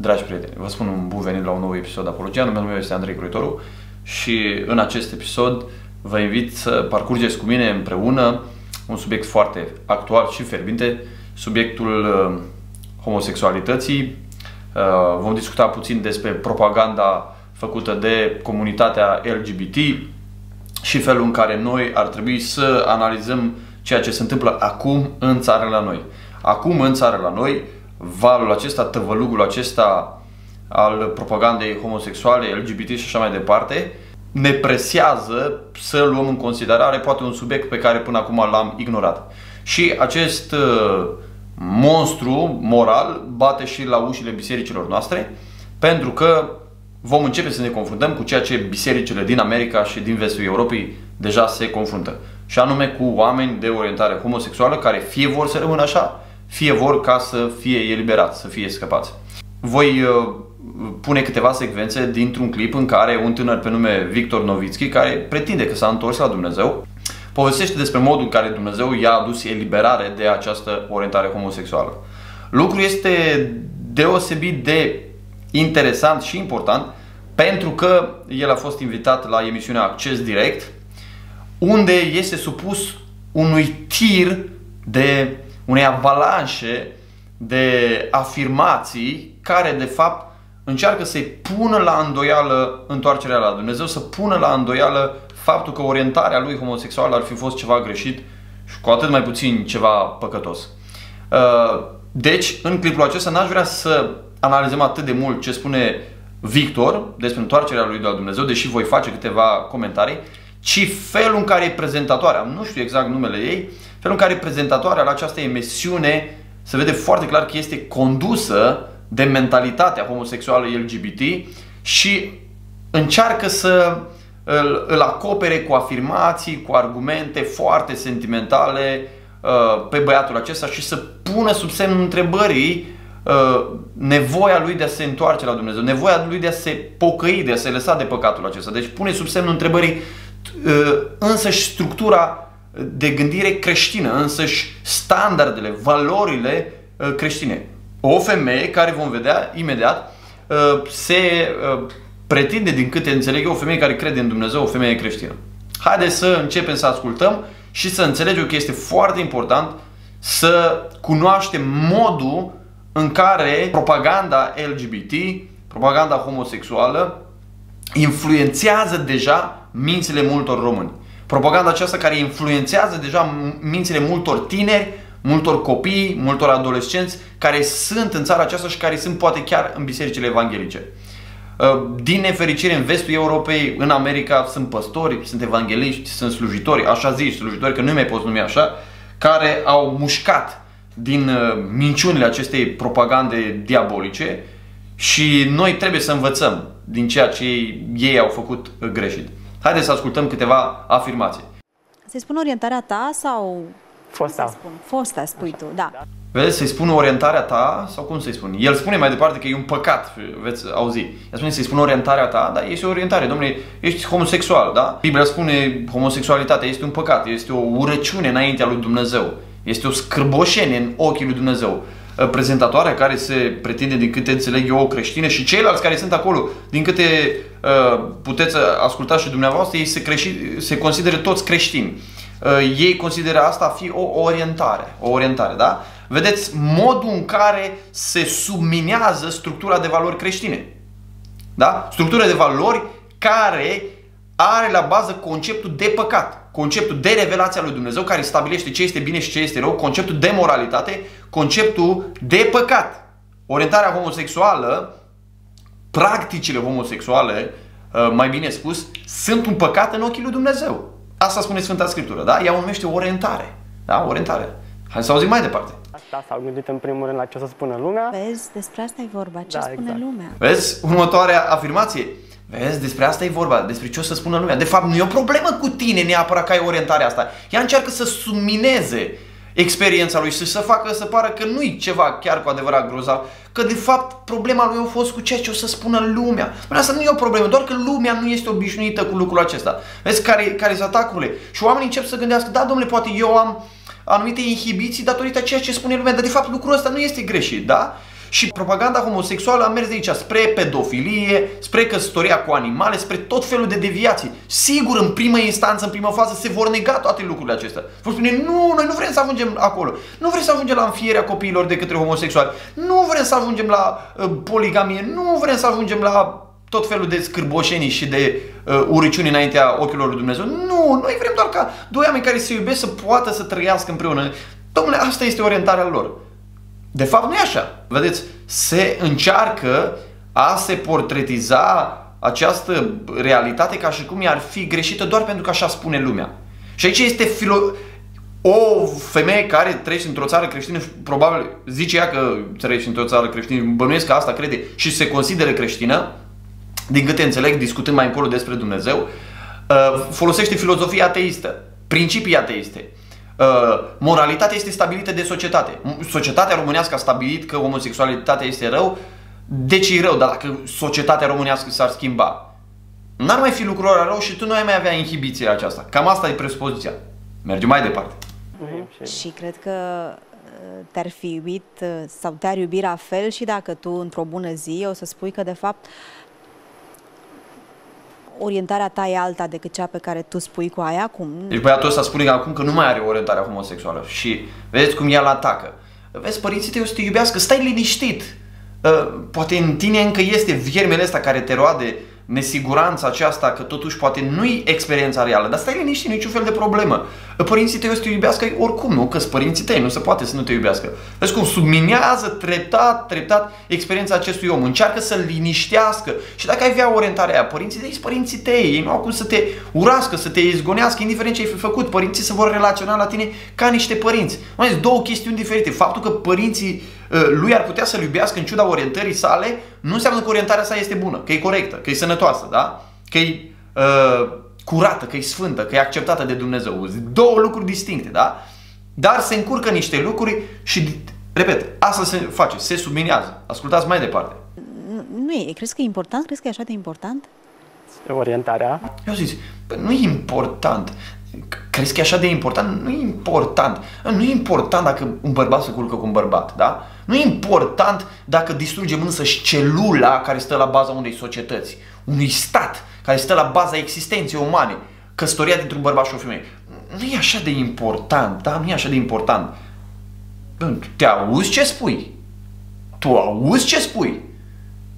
Dragi prieteni, vă spun un bun venit la un nou episod Apologia. Numele meu este Andrei Croitoru și în acest episod vă invit să parcurgeți cu mine împreună un subiect foarte actual și ferbinte, subiectul uh, homosexualității. Uh, vom discuta puțin despre propaganda făcută de comunitatea LGBT și felul în care noi ar trebui să analizăm ceea ce se întâmplă acum în țară la noi. Acum în țară la noi, valul acesta, tăvălugul acesta al propagandei homosexuale, LGBT și așa mai departe, ne presează să luăm în considerare poate un subiect pe care până acum l-am ignorat. Și acest uh, monstru moral bate și la ușile bisericilor noastre, pentru că vom începe să ne confruntăm cu ceea ce bisericile din America și din vestul Europei deja se confruntă. Și anume cu oameni de orientare homosexuală care fie vor să rămână așa, fie vor ca să fie eliberați, să fie scăpați. Voi uh, pune câteva secvențe dintr-un clip în care un tânăr pe nume Victor Novitski, care pretinde că s-a întors la Dumnezeu, povestește despre modul în care Dumnezeu i-a adus eliberare de această orientare homosexuală. Lucrul este deosebit de interesant și important pentru că el a fost invitat la emisiunea Acces Direct, unde este supus unui tir de unei avalanșe de afirmații care de fapt încearcă să-i pună la îndoială întoarcerea la Dumnezeu, să pună la îndoială faptul că orientarea lui homosexuală ar fi fost ceva greșit și cu atât mai puțin ceva păcătos. Uh, deci, în clipul acesta n-aș vrea să analizăm atât de mult ce spune Victor despre întoarcerea lui de la Dumnezeu, deși voi face câteva comentarii, ci felul în care e prezentatoarea, nu știu exact numele ei, felul în care prezentatoarea la această emisiune se vede foarte clar că este condusă de mentalitatea homosexuală LGBT și încearcă să îl, îl acopere cu afirmații, cu argumente foarte sentimentale uh, pe băiatul acesta și să pună sub semnul întrebării uh, nevoia lui de a se întoarce la Dumnezeu, nevoia lui de a se pocăi, de a se lăsa de păcatul acesta. Deci pune sub semnul întrebării uh, însăși structura de gândire creștină, însăși standardele, valorile uh, creștine. O femeie care vom vedea imediat uh, se uh, pretinde, din câte înțeleg eu, o femeie care crede în Dumnezeu, o femeie creștină. Haideți să începem să ascultăm și să înțelegem că este foarte important să cunoaștem modul în care propaganda LGBT, propaganda homosexuală, influențează deja mințile multor români. Propaganda aceasta care influențează deja mințile multor tineri, multor copii, multor adolescenți care sunt în țara aceasta și care sunt poate chiar în bisericile evanghelice. Uh, din nefericire, în vestul Europei, în America, sunt păstori, sunt evangeliști, sunt slujitori, așa zis, slujitori, că nu mai poți numi așa, care au mușcat din uh, minciunile acestei propagande diabolice și noi trebuie să învățăm din ceea ce ei au făcut greșit. Haideți să ascultăm câteva afirmații. Să-i spun orientarea ta sau... Fosta. Spun? Fosta, spui tu, da. Vezi, să-i spun orientarea ta sau cum să-i spun? El spune mai departe că e un păcat, veți auzi. El spune să-i spun orientarea ta, dar este o orientare, domnule, ești homosexual, da? Biblia spune homosexualitatea este un păcat, este o urăciune înaintea lui Dumnezeu. Este o scârboșenie în ochii lui Dumnezeu. Uh, prezentatoarea care se pretinde, din câte înțeleg eu, o creștină și ceilalți care sunt acolo, din câte uh, puteți asculta și dumneavoastră, ei se, crești, se consideră toți creștini. Uh, ei consideră asta a fi o orientare. O orientare, da? Vedeți modul în care se subminează structura de valori creștine. Da? Structura de valori care are la bază conceptul de păcat, conceptul de revelația lui Dumnezeu care stabilește ce este bine și ce este rău, conceptul de moralitate, conceptul de păcat. Orientarea homosexuală, practicile homosexuale, uh, mai bine spus, sunt un păcat în ochii lui Dumnezeu. Asta spune Sfânta Scriptură, da? Ea o numește orientare. Da? Orientare. Hai să auzim mai departe. Asta s-au gândit în primul rând la ce o să spună lumea. Vezi, despre asta e vorba, ce Da, spune exact. lumea. Vezi? Următoarea afirmație. Vezi, despre asta e vorba, despre ce o să spună lumea. De fapt, nu e o problemă cu tine neapărat că ai orientarea asta. Ea încearcă să submineze experiența lui și să facă să pară că nu e ceva chiar cu adevărat grozav, că de fapt problema lui a fost cu ceea ce o să spună lumea. Dar asta nu e o problemă, doar că lumea nu este obișnuită cu lucrul acesta. Vezi care, care sunt atacurile? Și oamenii încep să gândească, da domnule, poate eu am anumite inhibiții datorită a ceea ce spune lumea, dar de fapt lucrul ăsta nu este greșit, da? Și propaganda homosexuală a mers de aici spre pedofilie, spre căsătoria cu animale, spre tot felul de deviații. Sigur, în primă instanță, în primă fază, se vor nega toate lucrurile acestea. Vor spune, nu, noi nu vrem să ajungem acolo. Nu vrem să ajungem la înfierea copiilor de către homosexuali. Nu vrem să ajungem la uh, poligamie. Nu vrem să ajungem la tot felul de scârboșenii și de uh, urăciuni înaintea ochilor lui Dumnezeu. Nu, noi vrem doar ca doi oameni care se iubesc să poată să trăiască împreună. Domnule, asta este orientarea lor. De fapt, nu e așa. Vedeți, se încearcă a se portretiza această realitate ca și cum i-ar fi greșită doar pentru că așa spune lumea. Și aici este filo- o femeie care trăiește într-o țară creștină, probabil zice ea că trăiește într-o țară creștină, bănuiesc că asta crede și se consideră creștină, din câte înțeleg, discutând mai încolo despre Dumnezeu, uh, folosește filozofia ateistă, principii ateiste. Uh, moralitatea este stabilită de societate. Societatea românească a stabilit că homosexualitatea este rău, deci e rău, dar dacă societatea românească s-ar schimba, n-ar mai fi lucrul ăla rău și tu nu ai mai avea inhibiția aceasta. Cam asta e presupozția. Mergem mai departe. Mhm, Și cred că uh, te-ar fi iubit uh, sau te-ar iubi la fel și dacă tu într-o bună zi o să spui că de fapt orientarea ta e alta decât cea pe care tu spui cu aia acum. Deci băiatul ăsta spune că acum că nu mai are orientarea homosexuală și vedeți cum el atacă. Vezi, părinții tăi o să te iubească, stai liniștit. Uh, poate în tine încă este viermele ăsta care te roade nesiguranța aceasta că totuși poate nu-i experiența reală, dar stai liniștit, niciun fel de problemă. Părinții tăi o să te iubească oricum, nu? Că părinții tăi, nu se poate să nu te iubească. Vezi cum subminează treptat, treptat experiența acestui om, încearcă să-l liniștească și dacă ai avea orientarea aia, părinții tăi sunt părinții tăi, ei nu au cum să te urască, să te izgonească, indiferent ce ai fi făcut, părinții se vor relaționa la tine ca niște părinți. Mai zis, două chestiuni diferite. Faptul că părinții uh, lui ar putea să-l iubească în ciuda orientării sale, nu înseamnă că orientarea sa este bună, că e corectă, că e sănătoasă, da? Că e uh, curată, că e sfântă, că e acceptată de Dumnezeu. Două lucruri distincte, da? Dar se încurcă niște lucruri și, repet, asta se face, se subminează. Ascultați mai departe. Nu- Nu e, crezi că e important? Crezi că e așa de important? Orientarea. Eu zic, bă, nu e important. Crezi că e așa de important? Nu e important. Nu e important dacă un bărbat se culcă cu un bărbat, da? Nu e important dacă distrugem însăși celula care stă la baza unei societăți, unui stat care stă la baza existenței umane, căsătoria dintre un bărbat și o femeie. Nu e așa de important, da? Nu e așa de important. Bă, Te auzi ce spui? Tu auzi ce spui?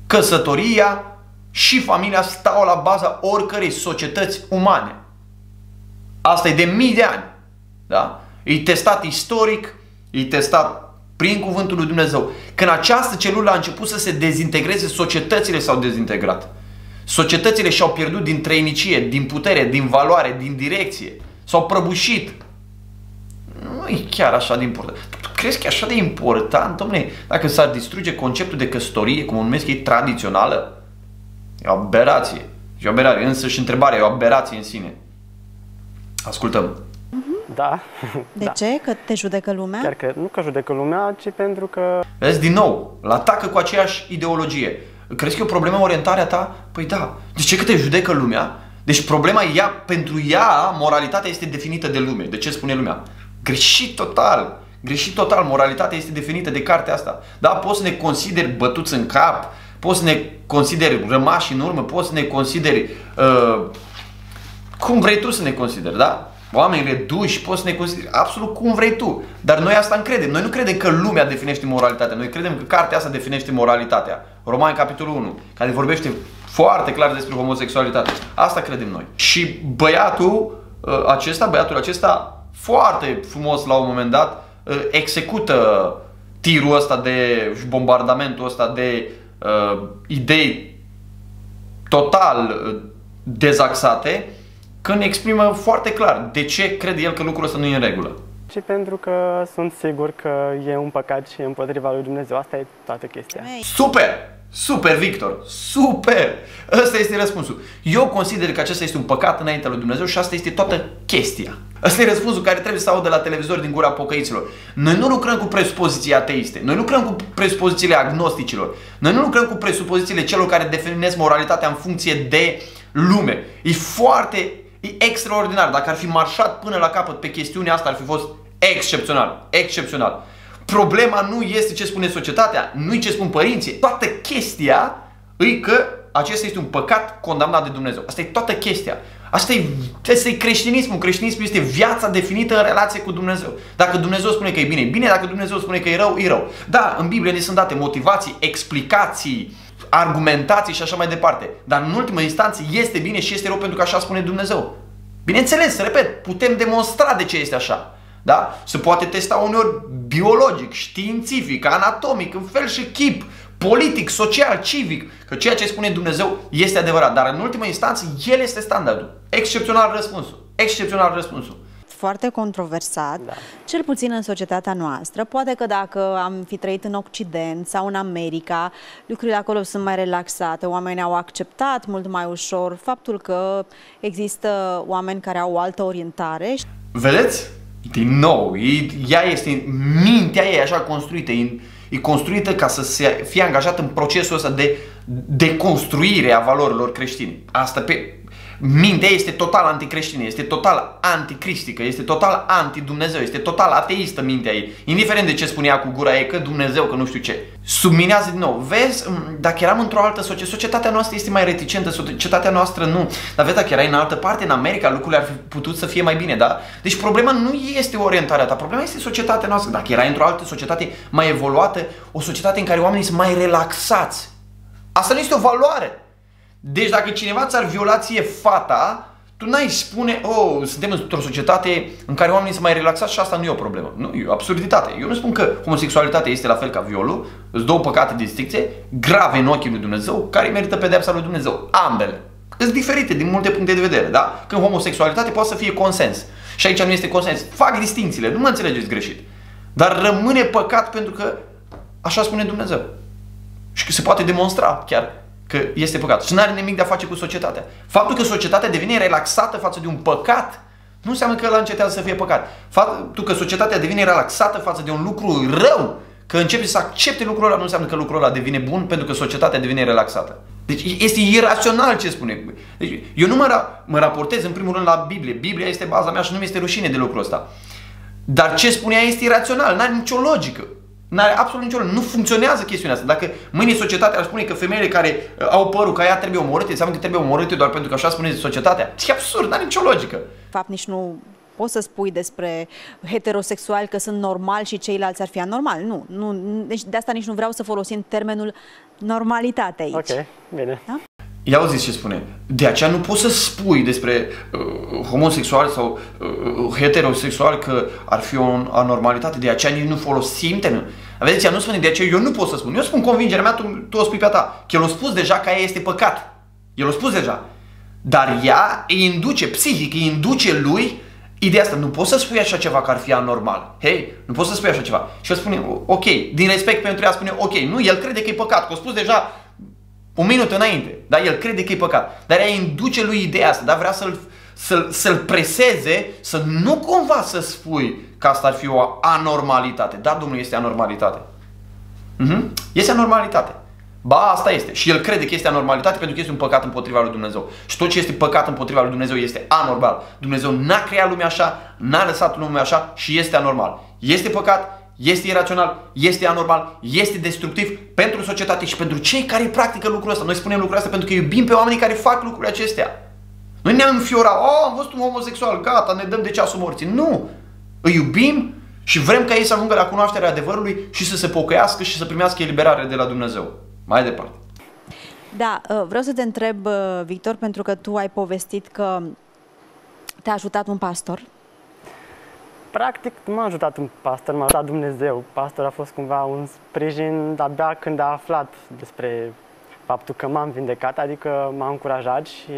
Căsătoria și familia stau la baza oricărei societăți umane. Asta e de mii de ani. Da? E testat istoric, e testat prin cuvântul lui Dumnezeu. Când această celulă a început să se dezintegreze, societățile s-au dezintegrat. Societățile și-au pierdut din trăinicie, din putere, din valoare, din direcție. S-au prăbușit. Nu e chiar așa de important. Tu crezi că e așa de important, domne, dacă s-ar distruge conceptul de căsătorie, cum o numesc ei, tradițională? E o aberație. E o aberație. Însă și întrebarea e o aberație în sine. Ascultăm. Da. De da. ce? Că te judecă lumea? Chiar că nu că judecă lumea, ci pentru că Vezi, din nou, îl atacă cu aceeași ideologie. Crezi că e o problemă orientarea ta? Păi da. De ce că te judecă lumea? Deci problema e ea, pentru ea, moralitatea este definită de lume. De ce spune lumea? Greșit total. Greșit total. Moralitatea este definită de cartea asta. Da, poți să ne consideri bătuți în cap, poți să ne consideri rămași în urmă, poți să ne consideri uh, cum vrei tu să ne consideri, da? Oameni reduși, poți să ne consideri absolut cum vrei tu. Dar noi asta încredem. Noi nu credem că lumea definește moralitatea. Noi credem că cartea asta definește moralitatea. Romani, capitolul 1, care vorbește foarte clar despre homosexualitate. Asta credem noi. Și băiatul uh, acesta, băiatul acesta, foarte frumos la un moment dat, uh, execută tirul ăsta de și bombardamentul ăsta de uh, idei total uh, dezaxate, când exprimă foarte clar de ce crede el că lucrul ăsta nu e în regulă. ci pentru că sunt sigur că e un păcat și e împotriva lui Dumnezeu. Asta e toată chestia. Ei, Super! Super, Victor! Super! Ăsta este răspunsul. Eu consider că acesta este un păcat înaintea lui Dumnezeu și asta este toată chestia. Ăsta e răspunsul care trebuie să audă la televizor din gura pocăiților. Noi nu lucrăm cu presupoziții ateiste, noi nu lucrăm cu presupozițiile agnosticilor, noi nu lucrăm cu presupozițiile celor care definesc moralitatea în funcție de lume. E foarte, e extraordinar. Dacă ar fi marșat până la capăt pe chestiunea asta, ar fi fost excepțional. Excepțional. problema nu este ce spune societatea, nu e ce spun părinții. Toată chestia e că acesta este un păcat condamnat de Dumnezeu. Asta e toată chestia. Asta e, asta e creștinismul. Creștinismul este viața definită în relație cu Dumnezeu. Dacă Dumnezeu spune că e bine, e bine. Dacă Dumnezeu spune că e rău, e rău. Da, în Biblie ne sunt date motivații, explicații, argumentații și așa mai departe. Dar în ultimă instanță este bine și este rău pentru că așa spune Dumnezeu. Bineînțeles, repet, putem demonstra de ce este așa. Da? Se poate testa uneori biologic, științific, anatomic, în fel și chip, politic, social, civic, că ceea ce spune Dumnezeu este adevărat, dar în ultima instanță El este standardul. Excepțional răspunsul. Excepțional răspunsul foarte controversat, da. cel puțin în societatea noastră. Poate că dacă am fi trăit în Occident sau în America, lucrurile acolo sunt mai relaxate, oamenii au acceptat mult mai ușor faptul că există oameni care au o altă orientare. Vedeți? Din nou, ea este, mintea ei așa construită, e, e construită ca să se fie angajat în procesul ăsta de deconstruire a valorilor creștine. Asta pe, mintea este total anticreștină, este total anticristică, este total anti-Dumnezeu, este total ateistă mintea ei. Indiferent de ce spunea cu gura ei, că Dumnezeu, că nu știu ce. Subminează din nou. Vezi, dacă eram într-o altă societate, societatea noastră este mai reticentă, societatea noastră nu. Dar vezi, dacă erai în altă parte, în America, lucrurile ar fi putut să fie mai bine, da? Deci problema nu este orientarea ta, problema este societatea noastră. Dacă erai într-o altă societate mai evoluată, o societate în care oamenii sunt mai relaxați, asta nu este o valoare. Deci dacă cineva ți-ar viola ție fata, tu n-ai spune, oh, suntem într-o societate în care oamenii sunt mai relaxați și asta nu e o problemă. Nu, e o absurditate. Eu nu spun că homosexualitatea este la fel ca violul, sunt două păcate distincte, grave în ochii lui Dumnezeu, care merită pedepsa lui Dumnezeu. Ambele. Sunt diferite din multe puncte de vedere, da? Când homosexualitate poate să fie consens. Și aici nu este consens. Fac distințiile, nu mă înțelegeți greșit. Dar rămâne păcat pentru că așa spune Dumnezeu. Și că se poate demonstra chiar că este păcat. Și nu are nimic de a face cu societatea. Faptul că societatea devine relaxată față de un păcat nu înseamnă că ăla încetează să fie păcat. Faptul că societatea devine relaxată față de un lucru rău, că începe să accepte lucrul ăla, nu înseamnă că lucrul ăla devine bun pentru că societatea devine relaxată. Deci este irațional ce spune. Deci, eu nu mă, ra- mă raportez în primul rând la Biblie. Biblia este baza mea și nu mi este rușine de lucrul ăsta. Dar ce spunea este irațional, n-are nicio logică. N-are absolut nicio Nu funcționează chestiunea asta. Dacă mâine societatea ar spune că femeile care uh, au părul ca ea trebuie omorâte, înseamnă că trebuie omorâte doar pentru că așa spune societatea. E absurd, n-are nicio logică. Fapt, nici nu poți să spui despre heterosexuali că sunt normal și ceilalți ar fi anormal. Nu, nu deci de asta nici nu vreau să folosim termenul normalitate aici. Ok, bine. Da? Ia auziți ce spune. De aceea nu poți să spui despre uh, homosexual sau uh, heterosexual că ar fi o anormalitate, de aceea nici nu folosim termenul. Aveți, ea nu spune de aceea eu nu pot să spun. Eu spun convingerea mea, tu, tu o spui pe a ta. Că el a spus deja că aia este păcat. El a spus deja. Dar ea îi induce, psihic, îi induce lui ideea asta. Nu poți să spui așa ceva că ar fi anormal. Hei, nu poți să spui așa ceva. Și el spune, ok, din respect pentru ea spune, ok, nu, el crede că e păcat, că a spus deja un minut înainte, da? El crede că e păcat. Dar ea induce lui ideea asta, da? Vrea să-l, să-l, să-l preseze, să nu cumva să spui că asta ar fi o anormalitate. Da, Domnul, este anormalitate. Mm-hmm. Este anormalitate. Ba, asta este. Și el crede că este anormalitate pentru că este un păcat împotriva lui Dumnezeu. Și tot ce este păcat împotriva lui Dumnezeu este anormal. Dumnezeu n-a creat lumea așa, n-a lăsat lumea așa și este anormal. Este păcat, este irațional, este anormal, este destructiv pentru societate și pentru cei care practică lucrul ăsta. Noi spunem lucrul ăsta pentru că iubim pe oamenii care fac lucrurile acestea. Noi ne-am înfiorat, oh, am văzut un homosexual, gata, ne dăm de ceasul morții. Nu! Îi iubim și vrem ca ei să ajungă la cunoașterea adevărului și să se pocăiască și să primească eliberare de la Dumnezeu. Mai departe. Da, uh, vreau să te întreb, uh, Victor, pentru că tu ai povestit că te-a ajutat un pastor Practic, m-a ajutat un pastor, m-a ajutat Dumnezeu. Pastor a fost cumva un sprijin abia când a aflat despre faptul că m-am vindecat, adică m-a încurajat și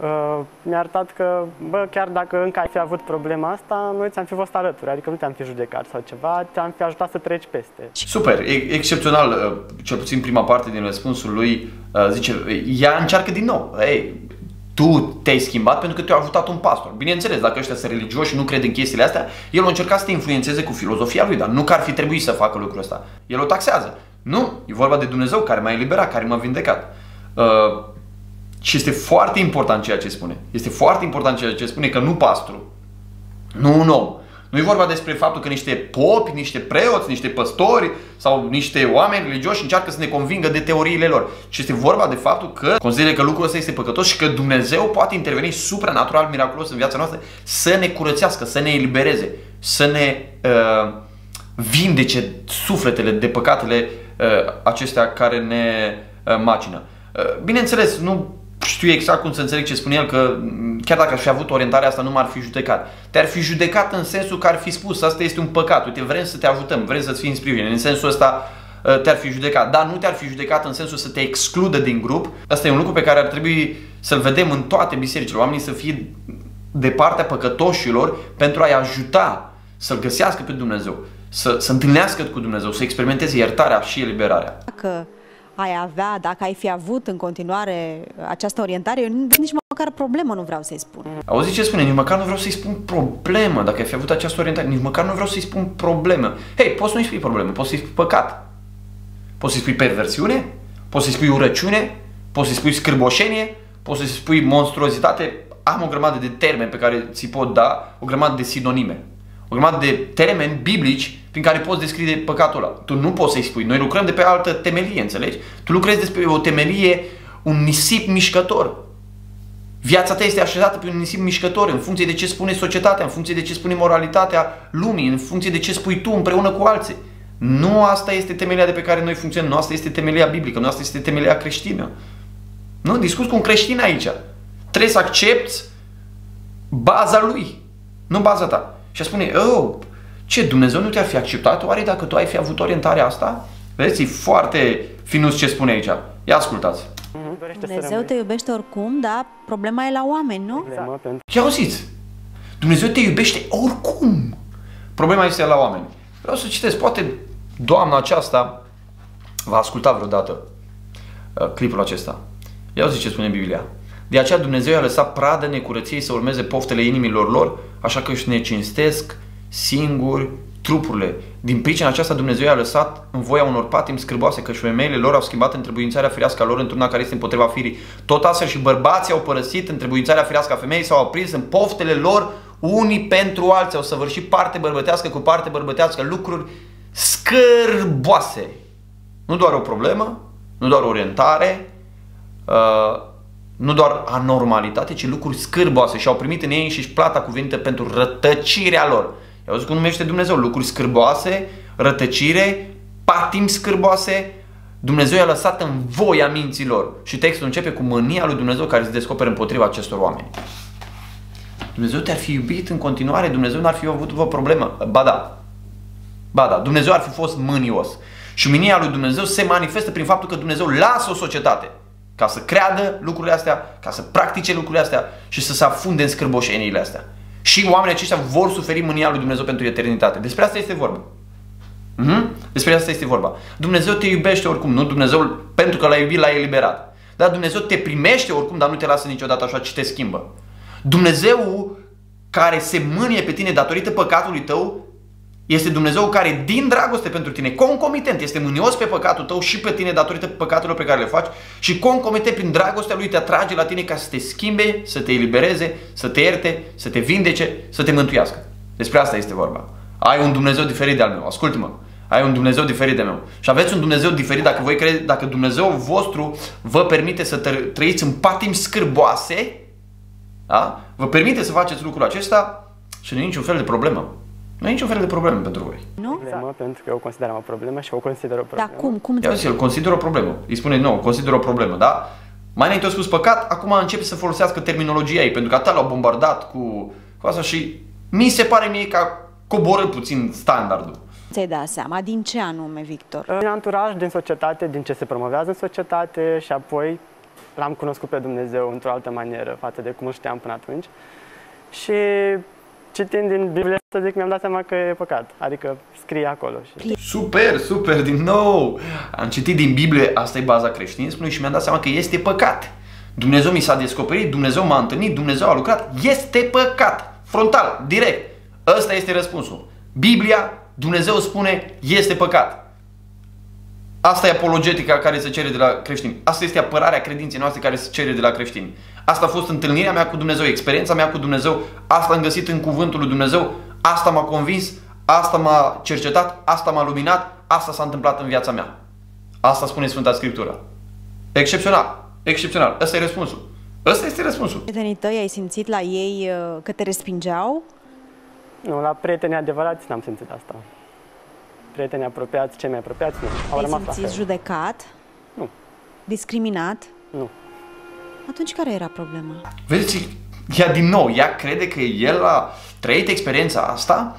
uh, mi-a arătat că, bă, chiar dacă încă ai fi avut problema asta, noi ți-am fi fost alături, adică nu te-am fi judecat sau ceva, te-am fi ajutat să treci peste. Super, e excepțional, uh, cel puțin prima parte din răspunsul lui, uh, zice, ea încearcă din nou. Ei, tu te-ai schimbat pentru că te-a ajutat un pastor. Bineînțeles, dacă ăștia sunt religioși și nu cred în chestiile astea, el a încercat să te influențeze cu filozofia lui, dar nu că ar fi trebuit să facă lucrul ăsta. El o taxează. Nu, e vorba de Dumnezeu care m-a eliberat, care m-a vindecat. Uh, și este foarte important ceea ce spune. Este foarte important ceea ce spune că nu pastru, nu un om, Nu e vorba despre faptul că niște popi, niște preoți, niște păstori sau niște oameni religioși încearcă să ne convingă de teoriile lor. Ci este vorba de faptul că consideră că lucrul ăsta este păcătos și că Dumnezeu poate interveni supranatural, miraculos în viața noastră să ne curățească, să ne elibereze, să ne uh, vindece sufletele de păcatele uh, acestea care ne uh, macină. Uh, bineînțeles, nu știu exact cum să înțeleg ce spune el, că chiar dacă aș fi avut orientarea asta, nu m-ar fi judecat. Te-ar fi judecat în sensul că ar fi spus, asta este un păcat, uite, vrem să te ajutăm, vrem să-ți fii în sprijin. În sensul ăsta uh, te-ar fi judecat. Dar nu te-ar fi judecat în sensul să te excludă din grup. Asta e un lucru pe care ar trebui să-l vedem în toate bisericile. Oamenii să fie de partea păcătoșilor pentru a-i ajuta să-L găsească pe Dumnezeu, să, să întâlnească cu Dumnezeu, să experimenteze iertarea și eliberarea. Dacă ai avea, dacă ai fi avut în continuare această orientare, eu nici măcar problemă nu vreau să-i spun. Auzi ce spune? Nici măcar nu vreau să-i spun problemă. Dacă ai fi avut această orientare, nici măcar nu vreau să-i spun problemă. Hei, poți să nu-i spui problemă, poți să-i spui păcat. Poți să-i spui perversiune, poți să-i spui urăciune, poți să-i spui scârboșenie, poți să-i spui monstruozitate. Am o grămadă de termeni pe care ți pot da, o grămadă de sinonime o grămadă de termeni biblici prin care poți descrie păcatul ăla. Tu nu poți să-i spui. Noi lucrăm de pe altă temelie, înțelegi? Tu lucrezi despre o temelie, un nisip mișcător. Viața ta este așezată pe un nisip mișcător în funcție de ce spune societatea, în funcție de ce spune moralitatea lumii, în funcție de ce spui tu împreună cu alții. Nu asta este temelia de pe care noi funcționăm, nu asta este temelia biblică, nu asta este temelia creștină. Nu? Discuți cu un creștin aici. Trebuie să accepti baza lui, nu baza ta. Și a spune, oh, ce, Dumnezeu nu te-ar fi acceptat oare dacă tu ai fi avut orientarea asta? Vedeți, e foarte finus ce spune aici. Ia ascultați. Mhm, Dumnezeu te iubește oricum, dar problema e la oameni, nu? Exact. Ia auziți, Dumnezeu te iubește oricum. Problema este la oameni. Vreau să citesc, poate doamna aceasta va asculta vreodată uh, clipul acesta. Ia auziți ce spune Biblia. De aceea Dumnezeu a lăsat pradă necurăției să urmeze poftele inimilor lor, așa că își ne cinstesc singuri trupurile. Din pricina aceasta Dumnezeu a lăsat în voia unor patim scârboase, că și femeile lor au schimbat întrebuințarea firească a lor într-una care este împotriva firii. Tot astfel și bărbații au părăsit întrebuințarea firească a femeii, s-au aprins în poftele lor unii pentru alții, au săvârșit parte bărbătească cu parte bărbătească, lucruri scârboase. Nu doar o problemă, nu doar orientare, uh, nu doar anormalitate, ci lucruri scârboase și au primit în ei și plata cuvinte pentru rătăcirea lor. I-au zis cum numește Dumnezeu, lucruri scârboase, rătăcire, patim scârboase, Dumnezeu i-a lăsat în voia minților. Și textul începe cu mânia lui Dumnezeu care se descoperă împotriva acestor oameni. Dumnezeu te-ar fi iubit în continuare, Dumnezeu n-ar fi avut o problemă. Ba da. Ba da, Dumnezeu ar fi fost mânios. Și mânia lui Dumnezeu se manifestă prin faptul că Dumnezeu lasă o societate ca să creadă lucrurile astea, ca să practice lucrurile astea și să se afunde în scârboșeniile astea. Și oamenii aceștia vor suferi mânia lui Dumnezeu pentru eternitate. Despre asta este vorba. Mm-hmm? Despre asta este vorba. Dumnezeu te iubește oricum, nu? Dumnezeu, pentru că l-a iubit, l-a eliberat. Dar Dumnezeu te primește oricum, dar nu te lasă niciodată așa, ci te schimbă. Dumnezeu care se mânie pe tine datorită păcatului tău, este Dumnezeu care, din dragoste pentru tine, concomitent, este mânios pe păcatul tău și pe tine datorită păcatelor pe care le faci și concomitent prin dragostea lui te atrage la tine ca să te schimbe, să te elibereze, să te ierte, să te vindece, să te mântuiască. Despre asta este vorba. Ai un Dumnezeu diferit de al meu. Ascultă-mă. Ai un Dumnezeu diferit de meu. Și aveți un Dumnezeu diferit dacă voi crede, dacă Dumnezeu vostru vă permite să trăiți în patim scârboase, da? vă permite să faceți lucrul acesta și nu e niciun fel de problemă. Nu e niciun fel de problemă pentru voi. Nu? Problemă, pentru că eu consideram o problemă și o consider o problemă. Dar cum? cum Ia zis, el consideră o problemă. Îi spune, nu, consideră o problemă, da? Mai înainte a spus păcat, acum începe să folosească terminologia ei, pentru că atât l-au bombardat cu, cu asta și mi se pare mie că a coborât puțin standardul. Ți-ai dat seama? Din ce anume, Victor? Din anturaj, din societate, din ce se promovează în societate și apoi l-am cunoscut pe Dumnezeu într-o altă manieră față de cum îl știam până atunci. Și citind din Biblie, să zic, mi-am dat seama că e păcat. Adică scrie acolo. Și... Super, super, din nou! Am citit din Biblie, asta e baza creștinismului și mi-am dat seama că este păcat. Dumnezeu mi s-a descoperit, Dumnezeu m-a întâlnit, Dumnezeu a lucrat. Este păcat. Frontal, direct. Ăsta este răspunsul. Biblia, Dumnezeu spune, este păcat. Asta e apologetica care se cere de la creștini. Asta este apărarea credinței noastre care se cere de la creștini. Asta a fost întâlnirea mea cu Dumnezeu, experiența mea cu Dumnezeu, asta am găsit în cuvântul lui Dumnezeu, asta m-a convins, asta m-a cercetat, asta m-a luminat, asta s-a întâmplat în viața mea. Asta spune Sfânta Scriptură. Excepțional, excepțional. Ăsta e răspunsul. Ăsta este răspunsul. Prietenii tăi ai simțit la ei uh, că te respingeau? Nu, la prietenii adevărați n-am simțit asta. Prietenii apropiați, cei mai apropiați, nu. Au Ai rămas la simțit fel. judecat? Nu. Discriminat? Nu. Atunci care era problema? Vedeți, ea din nou, ea crede că el a trăit experiența asta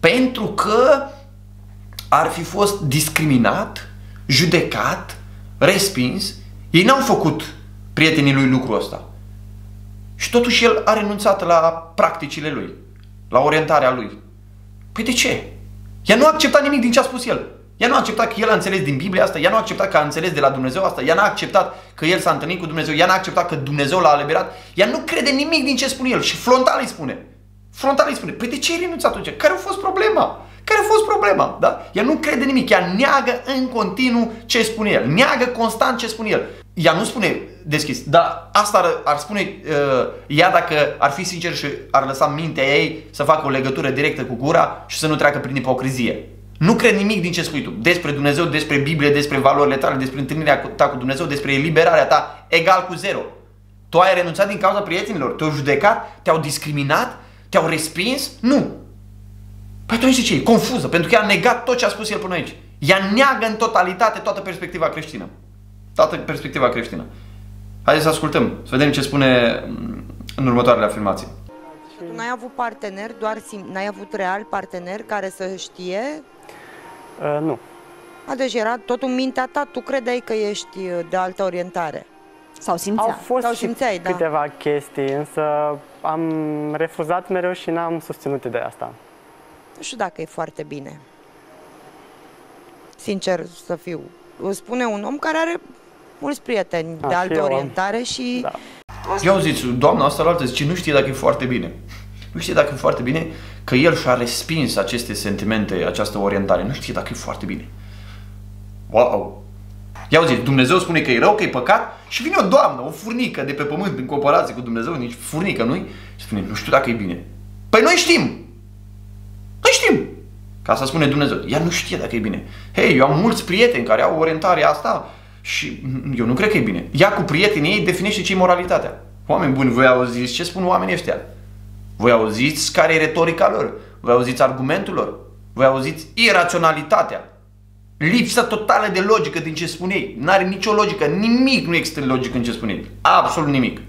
pentru că ar fi fost discriminat, judecat, respins. Ei n-au făcut prietenii lui lucrul ăsta. Și totuși el a renunțat la practicile lui, la orientarea lui. Păi de ce? Ea nu a acceptat nimic din ce a spus el. Ea nu a acceptat că el a înțeles din Biblie asta, ea nu a acceptat că a înțeles de la Dumnezeu asta, ea n-a acceptat că el s-a întâlnit cu Dumnezeu, ea n-a acceptat că Dumnezeu l-a eliberat, ea nu crede nimic din ce spune el și frontal îi spune. Frontal îi spune, păi de ce ai renunțat atunci? Care a fost problema? Care a fost problema? Da? Ea nu crede nimic, ea neagă în continuu ce spune el, neagă constant ce spune el. Ea nu spune deschis, dar asta ar, ar spune uh, ea dacă ar fi sincer și ar lăsa mintea ei să facă o legătură directă cu gura și să nu treacă prin ipocrizie. Nu cred nimic din ce spui tu. Despre Dumnezeu, despre Biblie, despre valorile tale, despre întâlnirea ta cu Dumnezeu, despre eliberarea ta, egal cu zero. Tu ai renunțat din cauza prietenilor, te-au judecat, te-au discriminat, te-au respins? Nu. Păi atunci de ce? E confuză, pentru că ea a negat tot ce a spus el până aici. Ea neagă în totalitate toată perspectiva creștină. Toată perspectiva creștină. Haideți să ascultăm, să vedem ce spune mm, în următoarele afirmații. Tu n-ai avut partener, doar sim- n-ai avut real partener care să știe? Uh, nu. A, deci era tot în mintea ta, tu credeai că ești uh, de altă orientare. Sau simțea? Au fost Sau și simțeai, da. câteva chestii, însă am refuzat mereu și n-am susținut ideea asta. Nu știu dacă e foarte bine. Sincer să fiu. Îți spune un om care are mulți prieteni Da, de și altă eu am. orientare și Da. Eu auziți, doamna asta la altă zice, nu știe dacă e foarte bine. Nu știe dacă e foarte bine că el și-a respins aceste sentimente, această orientare. Nu știe dacă e foarte bine. Wow! Ia auziți, Dumnezeu spune că e rău, că e păcat și vine o doamnă, o furnică de pe pământ în comparație cu Dumnezeu, nici furnică nu și spune, nu știu dacă e bine. Păi noi știm! Noi știm! Ca să spune Dumnezeu. Ea nu știe dacă e bine. Hei, eu am mulți prieteni care au orientarea asta și eu nu cred că e bine. Ea cu prietenii ei definește ce e moralitatea. Oameni buni, voi auziți ce spun oamenii ăștia? Voi auziți care e retorica lor? Voi auziți argumentul lor? Voi auziți iraționalitatea? Lipsa totală de logică din ce spune ei. N-are nicio logică, nimic nu există logică în ce spune ei. Absolut nimic.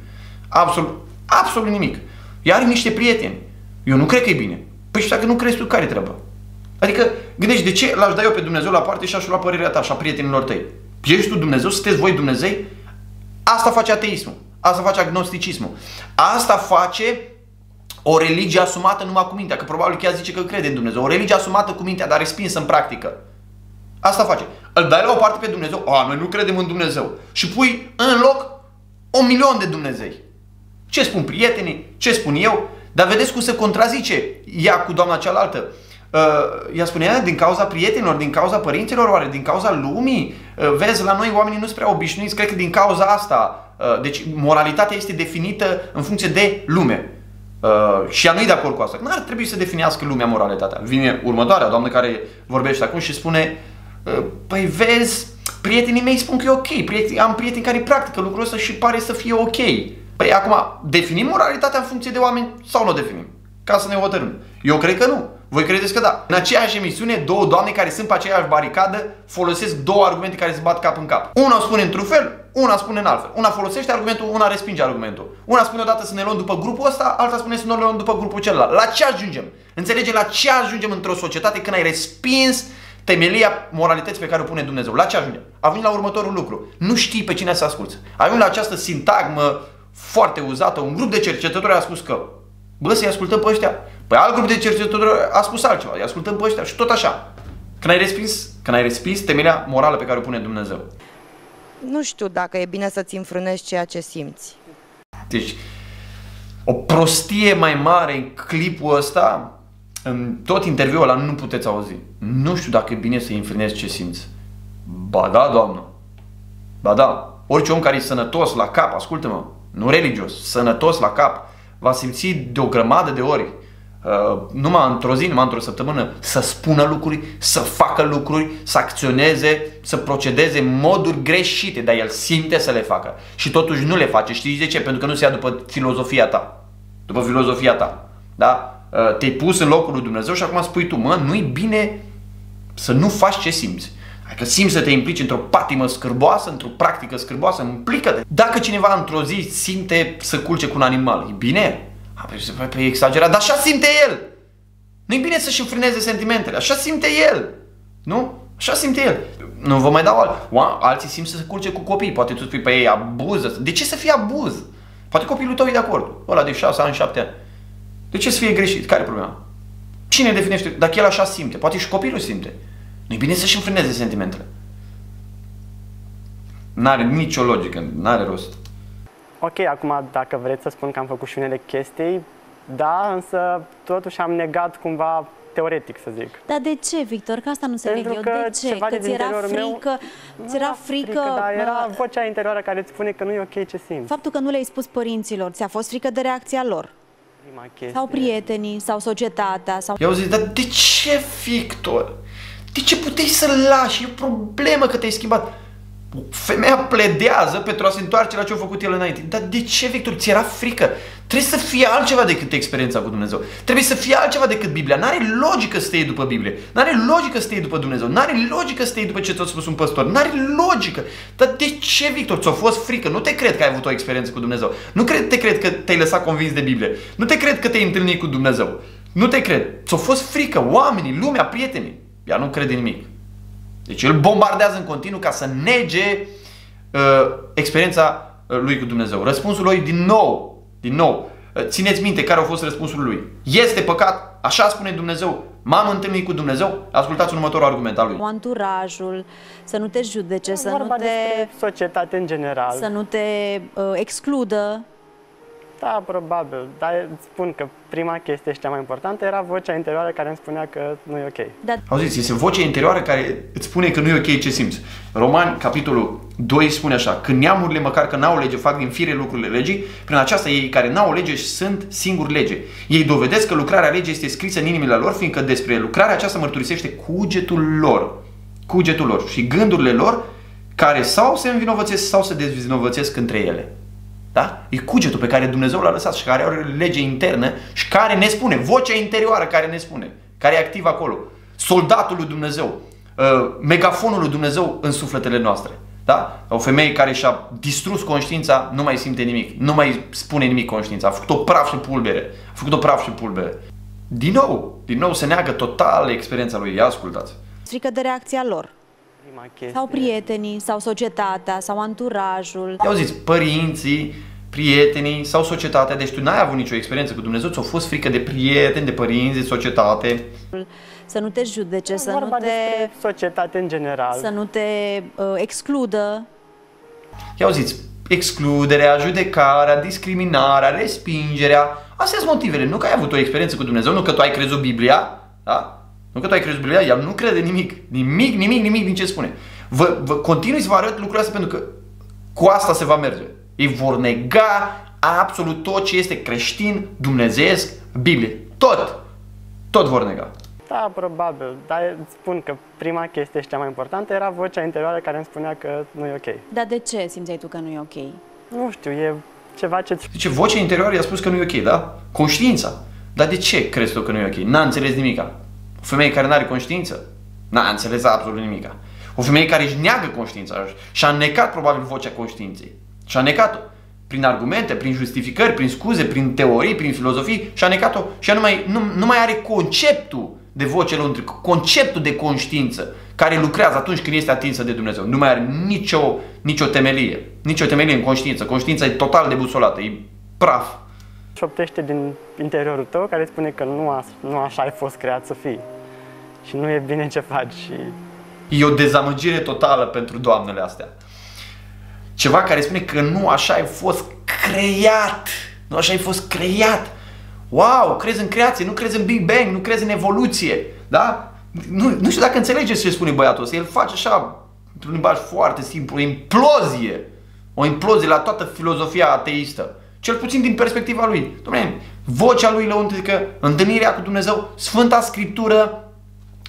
Absolut, absolut nimic. Ea are niște prieteni. Eu nu cred că e bine. Păi și dacă nu crezi tu, care treabă? Adică, gândești, de ce l-aș da eu pe Dumnezeu la parte și aș lua părerea ta și a prietenilor tăi? Ești tu Dumnezeu? Sunteți voi Dumnezei? Asta face ateismul. Asta face agnosticismul. Asta face o religie asumată numai cu mintea, că probabil chiar zice că crede în Dumnezeu. O religie asumată cu mintea, dar respinsă în practică. Asta face. Îl dai la o parte pe Dumnezeu, a, noi nu credem în Dumnezeu. Și pui în loc un milion de Dumnezei. Ce spun prietenii, ce spun eu, dar vedeți cum se contrazice ea cu doamna cealaltă. Uh, ea spunea din cauza prietenilor, din cauza părinților, oare din cauza lumii? Uh, vezi, la noi oamenii nu sunt prea obișnuiți, cred că din cauza asta. Uh, deci moralitatea este definită în funcție de lume. Uh, și ea nu e de acord cu asta. Nu ar trebui să definească lumea moralitatea. Vine următoarea doamnă care vorbește acum și spune uh, Păi vezi, prietenii mei spun că e ok, prieteni, am prieteni care practică lucrul ăsta și pare să fie ok. Păi acum, definim moralitatea în funcție de oameni sau nu o definim? Ca să ne hotărâm. Eu cred că nu. Voi credeți că da. În aceeași emisiune, două doamne care sunt pe aceeași baricadă folosesc două argumente care se bat cap în cap. Una spune într-un fel, una spune în altfel. Una folosește argumentul, una respinge argumentul. Una spune odată să ne luăm după grupul ăsta, alta spune să ne luăm după grupul celălalt. La ce ajungem? Înțelege la ce ajungem într-o societate când ai respins temelia moralității pe care o pune Dumnezeu. La ce ajungem? Ajungi la următorul lucru. Nu știi pe cine să asculți. Ajungi la această sintagmă foarte uzată. Un grup de cercetători a spus că Bă, să-i ascultăm pe ăștia. Păi alt grup de cercetători a spus altceva. Îi ascultăm pe ăștia și tot așa. Când ai respins, când ai respins temelia morală pe care o pune Dumnezeu. nu știu dacă e bine să-ți înfrânești ceea ce simți. Deci, o prostie mai mare în clipul ăsta, în tot interviul ăla nu puteți auzi. Nu știu dacă e bine să înfrânezi ce simți. Ba da, doamnă. Ba da. Orice om care e sănătos la cap, ascultă-mă, nu religios, sănătos la cap, va simți de o grămadă de ori uh, numai într-o zi, numai într-o săptămână, să spună lucruri, să facă lucruri, să acționeze, să procedeze în moduri greșite, dar el simte să le facă. Și totuși nu le face. Știți de ce? Pentru că nu se ia după filozofia ta. După filozofia ta. Da? Uh, te-ai pus în locul lui Dumnezeu și acum spui tu, mă, nu-i bine să nu faci ce simți. Adică simți să te implici într-o patimă scârboasă, într-o practică scârboasă, implică-te. Dacă cineva într-o zi simte să culce cu un animal, e bine? A, păi, păi, păi exagerat, dar așa simte el. nu e bine să-și înfrâneze sentimentele, așa simte el. Nu? Așa simte el. Nu vă mai dau alt. Alții simt să se culce cu copii. Poate tu spui pe ei abuză. De ce să fie abuz? Poate copilul tău e de acord. Ăla de 6 ani, 7 ani. De ce să fie greșit? Care e problema? Cine definește? Dacă el așa simte, poate și copilul simte. nu e bine să-și înfrâneze sentimentele. N-are nicio logică, n-are rost. Ok, acum dacă vreți să spun că am făcut și unele chestii, da, însă totuși am negat cumva teoretic, să zic. Dar de ce, Victor? Că asta nu se Pentru eu. că De ce? ceva Că din ți era interiorul frică? meu- Ți era Nu frică? dar era bă, vocea interioară care îți spune că nu e ok ce simți. Faptul că nu le-ai spus părinților, ți-a fost frică de reacția lor? Prima chestie. Sau prietenii, sau societatea, sau... I-au zis, dar de ce, Victor? De ce puteai să-l lași? E o problemă că te-ai schimbat. Femeia pledează pentru a se întoarce la ce a făcut el înainte. Dar de ce, Victor? Ți era frică? Trebuie să fie altceva decât experiența cu Dumnezeu. Trebuie să fie altceva decât Biblia. N-are logică să te iei după Biblie. N-are logică să te iei după Dumnezeu. N-are logică să te iei după ce ți-a spus un păstor. N-are logică. Dar de ce, Victor? Ți-a fost frică. Nu te cred că ai avut o experiență cu Dumnezeu. Nu cred, te cred că te-ai lăsat convins de Biblie. Nu te cred că te-ai întâlnit cu Dumnezeu. Nu te cred. Ți-a fost frică. Oamenii, lumea, prietenii. Ea nu crede nimic. Deci el bombardează în continuu ca să nege uh, experiența uh, lui cu Dumnezeu. Răspunsul lui din nou, din nou, uh, țineți minte care a fost răspunsul lui. Este păcat, așa spune Dumnezeu, m-am întâlnit cu Dumnezeu, ascultați următorul argument al lui. Cu anturajul, să nu te judece, să vorba nu te, despre societate în general. să nu te uh, excludă. Da, probabil. Dar îți spun că prima chestie și cea mai importantă era vocea interioară care îmi spunea că nu e ok. Dar Auziți, este vocea interioară care îți spune că nu e ok ce simți. Romani, capitolul 2 spune așa, când neamurile măcar că n-au lege fac din fire lucrurile legii, prin aceasta ei care n-au lege sunt singuri lege. Ei dovedesc că lucrarea legii este scrisă în inimile lor, fiindcă despre lucrarea aceasta mărturisește cugetul lor. Cugetul lor și gândurile lor care sau se învinovățesc sau se dezvinovățesc între ele. Da? E cugetul pe care Dumnezeu l-a lăsat și care are o lege internă și care ne spune, vocea interioară care ne spune, care e activ acolo. Soldatul lui Dumnezeu, uh, megafonul lui Dumnezeu în sufletele noastre. Da? O femeie care și-a distrus conștiința nu mai simte nimic, nu mai spune nimic conștiința, a făcut-o praf și pulbere, a făcut-o praf și pulbere. Din nou, din nou se neagă total experiența lui. Ia ascultați. frică de reacția lor. Prima chestie. Sau prietenii, sau societatea, sau anturajul. I-au zis părinții, prietenii sau societatea, deci tu n-ai avut nicio experiență cu Dumnezeu, ți-a fost frică de prieteni, de părinți, de societate. Să nu te judece, să nu vorba te, despre societate în general. să nu te uh, excludă. I-au zis excluderea, judecarea, discriminarea, respingerea. Astea sunt motivele. Nu că ai avut o experiență cu Dumnezeu, nu că tu ai crezut Biblia, da? Nu că tu ai crezut Biblia, ea nu crede nimic. Nimic, nimic, nimic din ce spune. Vă, vă continui să vă arăt lucrurile astea pentru că cu asta se va merge. Ei vor nega absolut tot ce este creștin, dumnezeiesc, Biblie. Tot. Tot vor nega. Da, probabil. Dar îți spun că prima chestie și cea mai importantă era vocea interioară care îmi spunea că nu e ok. Dar de ce simțeai tu că nu e ok? Nu știu, e ceva ce Deci vocea interioară i-a spus că nu e ok, da? Conștiința. Dar de ce crezi tu că nu e ok? N-a înțeles nimica. O femeie care nu are conștiință, n-a înțeles absolut nimica. O femeie care își neagă conștiința și a necat probabil vocea conștiinței. Și a necat-o prin argumente, prin justificări, prin scuze, prin teorii, prin filozofii și a necat-o și ea nu mai, nu, nu mai are conceptul de voce lăuntrică, conceptul de conștiință care lucrează atunci când este atinsă de Dumnezeu. Nu mai are nicio, nicio temelie, nicio temelie în conștiință. Conștiința e total debusolată, e praf. Șoptește din interiorul tău care spune că nu, a, nu așa ai fost creat să fii. Și nu e bine ce faci. Și E o dezamăgire totală pentru doamnele astea. Ceva care spune că nu așa ai fost creat. Nu așa ai fost creat. Wow, crezi în creație, nu crezi în Big Bang, nu crezi în evoluție. Da? Nu, nu știu dacă înțelegeți ce spune băiatul ăsta. El face așa, într-un limbaj foarte simplu, o implozie. O implozie la toată filozofia ateistă. Cel puțin din perspectiva lui. Dom'le, vocea lui lăuntrică, întâlnirea cu Dumnezeu, Sfânta Scriptură,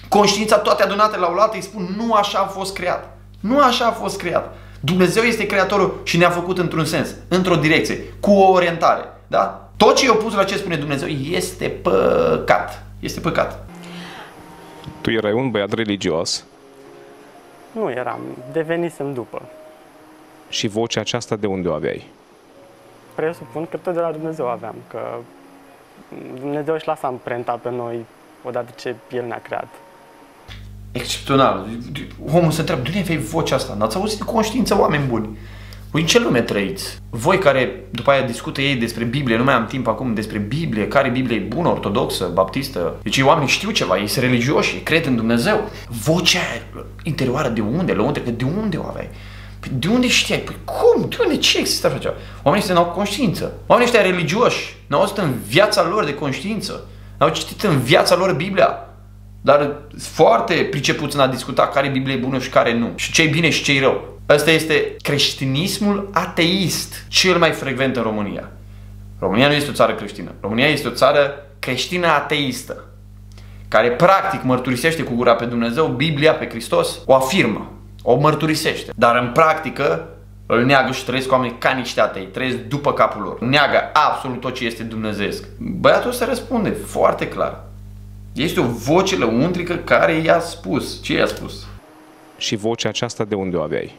conștiința toate adunate la oaltă îi spun nu așa a fost creat. Nu așa a fost creat. Dumnezeu este creatorul și ne-a făcut într-un sens, într-o direcție, cu o orientare. Da? Tot ce e opus la ce spune Dumnezeu este păcat. Este păcat. Tu erai un băiat religios Nu eram, devenisem după. și vocea aceasta de unde o aveai? Presupun că tot de la Dumnezeu aveam, că Dumnezeu își lasă amprenta pe noi odată ce El ne-a creat. Excepțional. Omul se întreabă, de unde aveai vocea asta? N-ați auzit de conștiință oameni buni? Voi în ce lume trăiți? Voi care după aia discută ei despre Biblie, nu mai am timp acum despre Biblie, care Biblie e bună, ortodoxă, baptistă. Deci ei oamenii știu ceva, ei sunt religioși, ei cred în Dumnezeu. Vocea aia interioară de unde? La unde? De unde o aveai? Păi de unde știai? Păi cum? De unde? Ce există așa ceva? Oamenii ăștia n-au conștiință. Oamenii ăștia religioși n-au auzit în viața lor de conștiință. N-au citit în viața lor Biblia. Dar sunt foarte pricepuți în a discuta care Biblie e bună și care nu. Și ce e bine și ce e rău. Ăsta este creștinismul ateist cel mai frecvent în România. România nu este o țară creștină. România este o țară creștină ateistă. Care practic mărturisește cu gura pe Dumnezeu, Biblia pe Hristos, o afirmă, o mărturisește. Dar în practică îl neagă și trăiesc oamenii ca niște atei, trăiesc după capul lor. Neagă absolut tot ce este dumnezeesc. Băiatul ăsta răspunde foarte clar. Este o voce lăuntrică care i-a spus. Ce i-a spus? Și vocea aceasta de unde o aveai?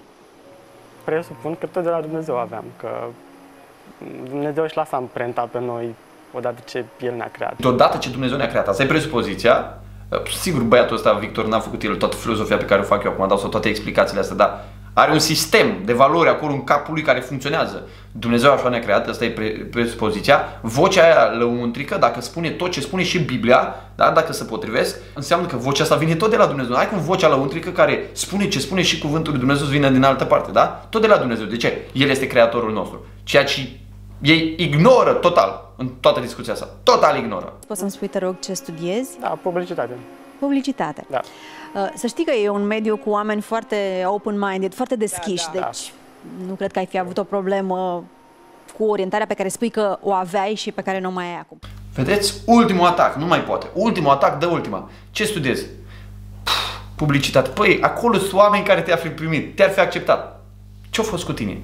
Presupun că tot de la Dumnezeu aveam, că Dumnezeu își lasă amprenta pe noi odată ce El ne-a creat. Deodată ce Dumnezeu ne-a creat, asta e presupoziția. Sigur, băiatul ăsta, Victor, n-a făcut el toată filozofia pe care o fac eu acum, dau sau toate explicațiile astea, dar are un sistem de valori acolo în capul lui care funcționează. Dumnezeu așa ne-a creat, asta e pre- presupoziția. Vocea aia lăuntrică, dacă spune tot ce spune și Biblia, da? dacă se potrivesc, înseamnă că vocea asta vine tot de la Dumnezeu. Hai cum vocea lăuntrică care spune ce spune și cuvântul lui Dumnezeu vine din altă parte, da? Tot de la Dumnezeu. De ce? El este creatorul nostru. Ceea ce ei ignoră total în toată discuția asta. Total ignoră. Poți să-mi spui, te rog, ce studiezi? Da, publicitate. Publicitate. Da. Uh, Să știi că e un mediu cu oameni foarte open-minded, foarte deschiși, da. deci nu cred că ai fi avut o problemă cu orientarea pe care spui că o aveai și pe care nu o mai ai acum. Vedeți? Ultimul atac, nu mai poate. Ultimul atac de ultima. Ce studiezi? Puf, Publicitate. Păi, acolo sunt oameni care te-ar fi primit, te-ar fi acceptat. Ce-a fost cu tine?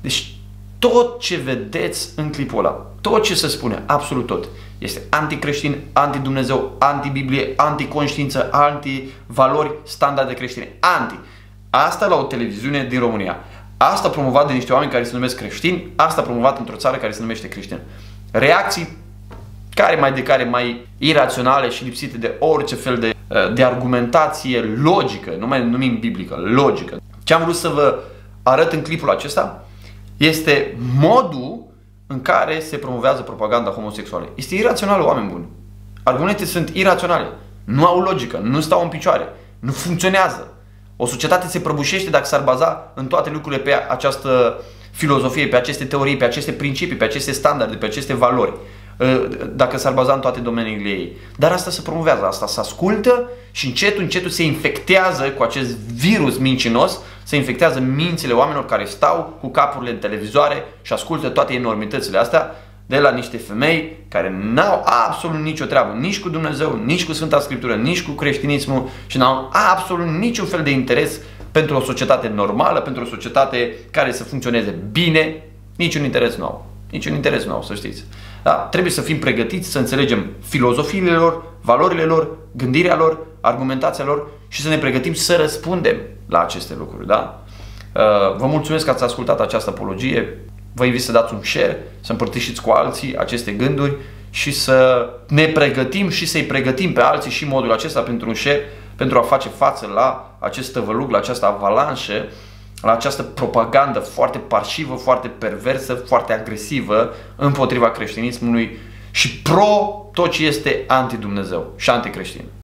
Deci, tot ce vedeți în clipul ăla, tot ce se spune, absolut tot, este anticreștin, anti-Dumnezeu, anti-Biblie, anti-conștiință, anti-valori, standarde creștine. Anti. Asta la o televiziune din România. Asta promovat de niște oameni care se numesc creștini, asta promovat într-o țară care se numește creștin. Reacții care mai de care mai iraționale și lipsite de orice fel de, uh, de argumentație logică, nu mai numim biblică, logică. Ce am vrut să vă arăt în clipul acesta este modul în care se promovează propaganda homosexuală. Este irațional, oameni buni. Argumente sunt iraționale, nu au logică, nu stau în picioare, nu funcționează. O societate se prăbușește dacă s-ar baza în toate lucrurile pe această filozofie, pe aceste teorii, pe aceste principii, pe aceste standarde, pe aceste valori dacă s-ar baza în toate domeniile ei. Dar asta se promovează, asta se ascultă și încetul, încetul se infectează cu acest virus mincinos, se infectează mințile oamenilor care stau cu capurile în televizoare și ascultă toate enormitățile astea de la niște femei care n-au absolut nicio treabă, nici cu Dumnezeu, nici cu Sfânta Scriptură, nici cu creștinismul și n-au absolut niciun fel de interes pentru o societate normală, pentru o societate care să funcționeze bine, niciun interes nu au. Niciun interes nu au, să știți. Da? Trebuie să fim pregătiți să înțelegem filozofiile lor, valorile lor, gândirea lor, argumentația lor și să ne pregătim să răspundem la aceste lucruri. Da? Vă mulțumesc că ați ascultat această apologie. Vă invit să dați un share, să împărtășiți cu alții aceste gânduri și să ne pregătim și să-i pregătim pe alții și modul acesta pentru un share, pentru a face față la acest tăvălug, la această avalanșă la această propagandă foarte parșivă, foarte perversă, foarte agresivă împotriva creștinismului și pro tot ce este anti-Dumnezeu și anticreștin.